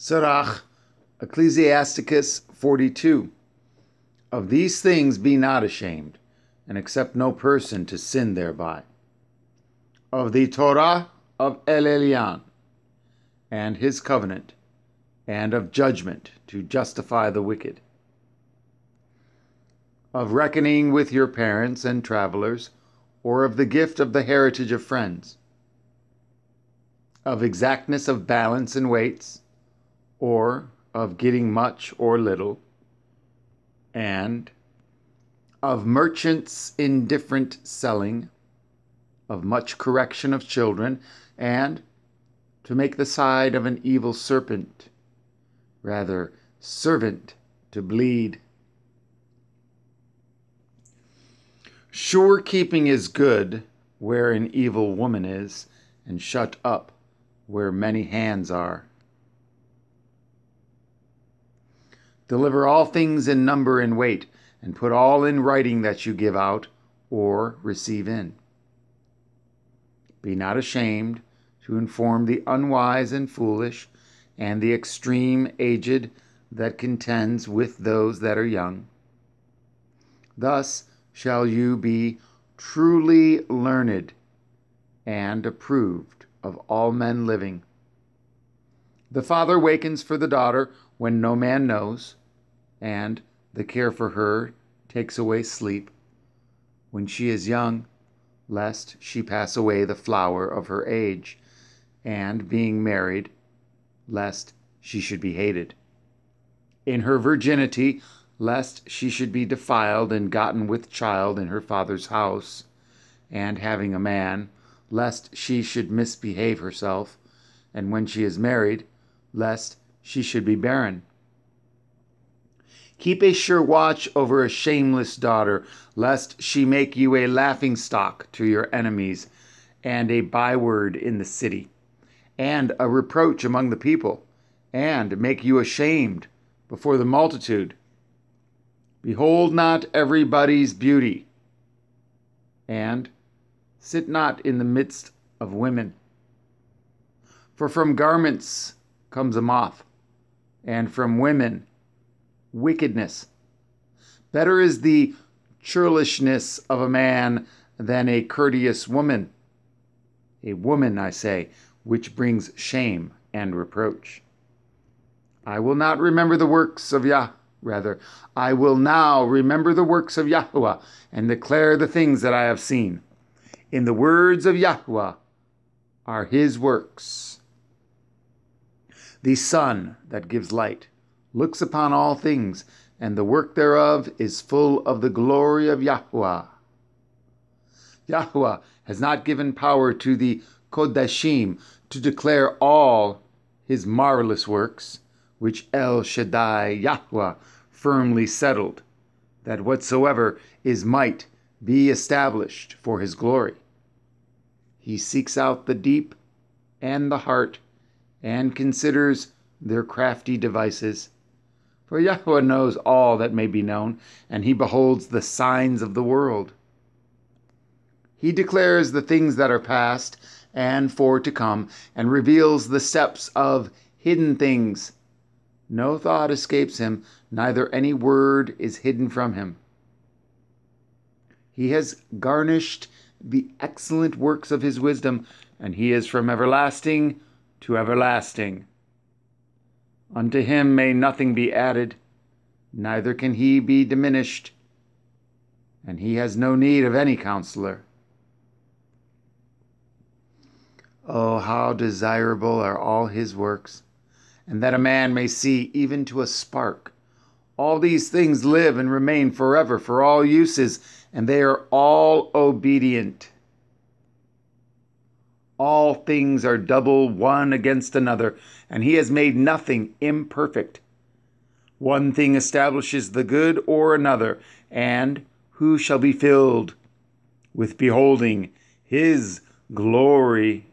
Sirach, Ecclesiasticus 42. Of these things be not ashamed, and accept no person to sin thereby. Of the Torah of El Elyon, and his covenant, and of judgment to justify the wicked. Of reckoning with your parents and travelers, or of the gift of the heritage of friends. Of exactness of balance and weights or of getting much or little, and of merchants indifferent selling, of much correction of children, and to make the side of an evil serpent, rather servant to bleed. Sure keeping is good where an evil woman is, and shut up where many hands are. Deliver all things in number and weight, and put all in writing that you give out or receive in. Be not ashamed to inform the unwise and foolish, and the extreme aged that contends with those that are young. Thus shall you be truly learned and approved of all men living. The father wakens for the daughter when no man knows, and the care for her takes away sleep when she is young, lest she pass away the flower of her age, and being married, lest she should be hated. In her virginity, lest she should be defiled and gotten with child in her father's house, and having a man, lest she should misbehave herself, and when she is married, lest she should be barren. Keep a sure watch over a shameless daughter, lest she make you a laughing stock to your enemies, and a byword in the city, and a reproach among the people, and make you ashamed before the multitude. Behold not everybody's beauty, and sit not in the midst of women. For from garments comes a moth, and from women wickedness. Better is the churlishness of a man than a courteous woman. A woman, I say, which brings shame and reproach. I will not remember the works of Yah, rather, I will now remember the works of Yahweh and declare the things that I have seen. In the words of Yahweh are his works. The sun that gives light looks upon all things, and the work thereof is full of the glory of Yahweh. Yahweh has not given power to the Kodashim to declare all his marvelous works, which El Shaddai Yahweh firmly settled, that whatsoever is might be established for his glory. He seeks out the deep and the heart and considers their crafty devices. For Yahweh knows all that may be known, and he beholds the signs of the world. He declares the things that are past and for to come, and reveals the steps of hidden things. No thought escapes him, neither any word is hidden from him. He has garnished the excellent works of his wisdom, and he is from everlasting to everlasting. Unto him may nothing be added, neither can he be diminished, and he has no need of any counselor. Oh, how desirable are all his works, and that a man may see even to a spark. All these things live and remain forever for all uses, and they are all obedient. All things are double one against another, and he has made nothing imperfect. One thing establishes the good or another, and who shall be filled with beholding his glory?